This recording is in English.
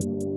you